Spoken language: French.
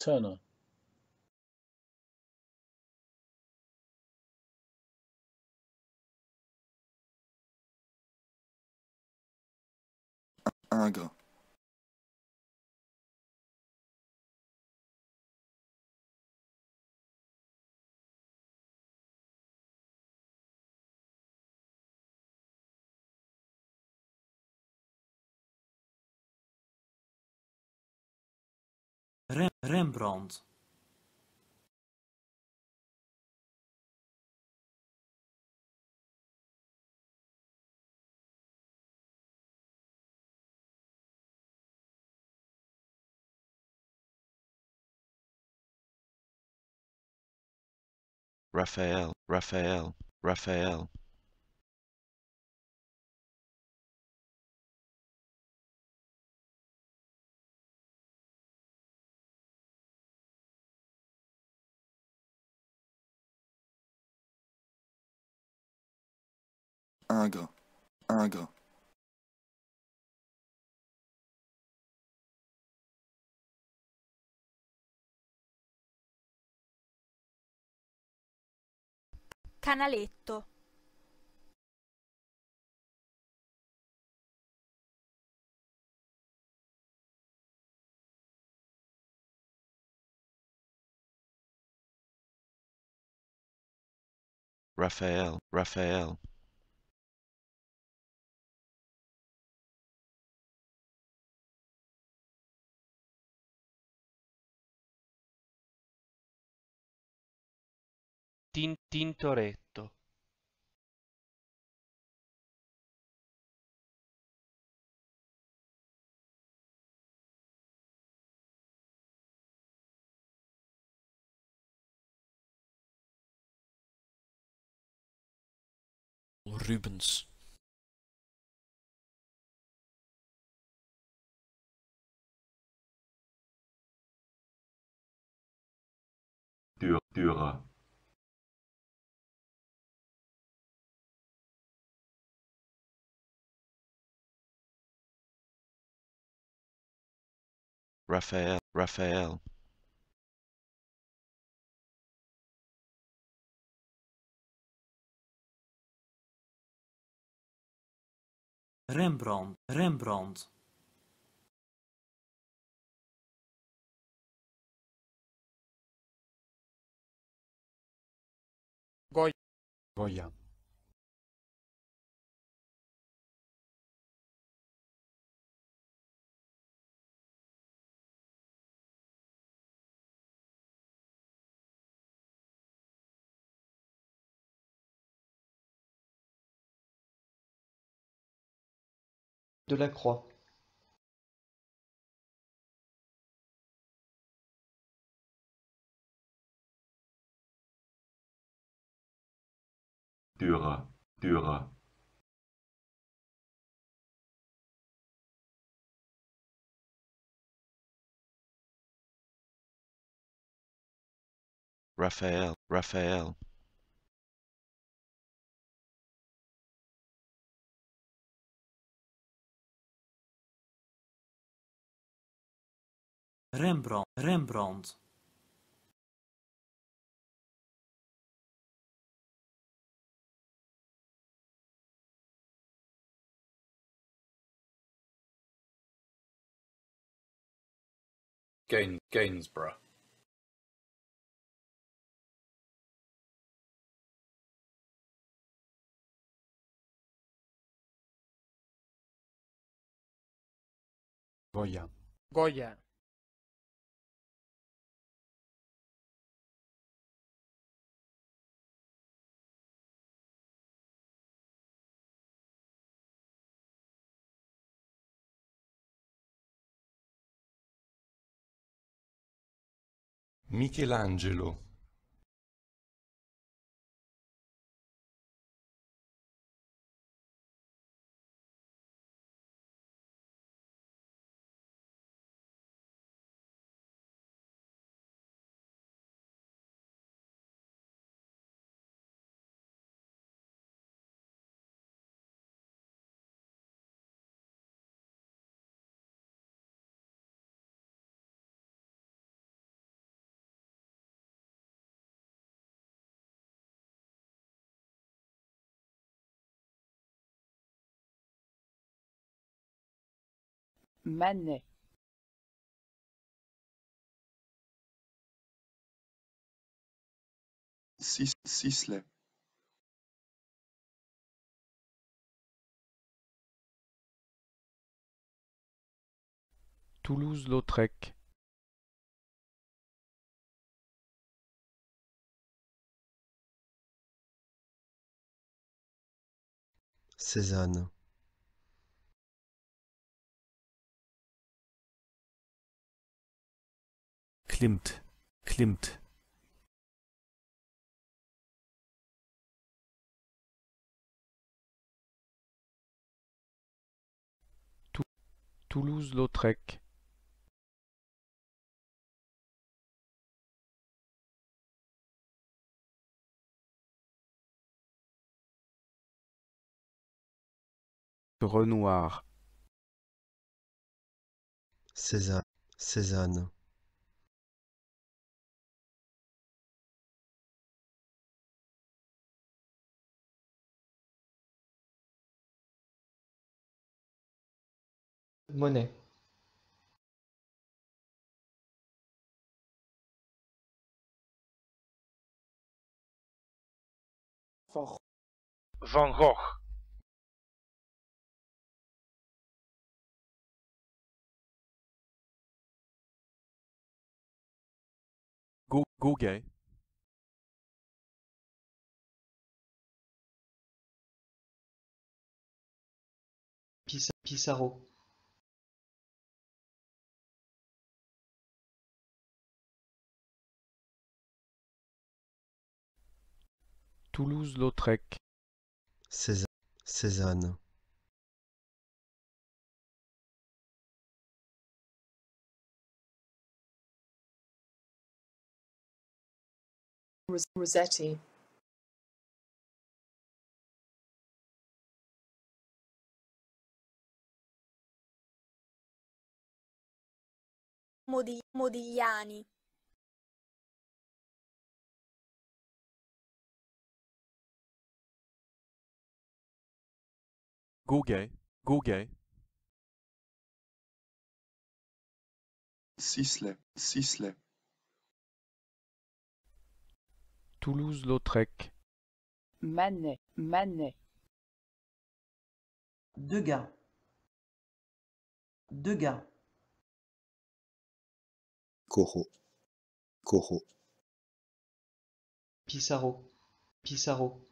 turner. Un Rembrandt Raphael, Raphael, Raphael. Ingres Ingres Canaletto Raphael, Raphael. Tintoretto. Rubens. Dürer Raphael, Raphael. Rembrandt Rembrandt. Goya Delacroix Dürer Dürer Raphael, Raphael. Rembrandt Rembrandt. Gain, Gainsborough Goya. Goya Michelangelo Manet. Sisley. Toulouse-Lautrec. Cézanne. Klimt. Klimt. Toulouse-Lautrec. Renoir. Cézanne. Cézanne. Monet. Van Gogh. Go Gauguin. Pissa- Pissarro. Toulouse-Lautrec. Cézanne. Cézanne. Ros- Rossetti. Modi- Modigliani. Gauguin. Gauguin. Sisley. Sisley. Toulouse-Lautrec. Manet. Manet. Degas. Degas. Corot. Corot. Pissarro. Pissarro.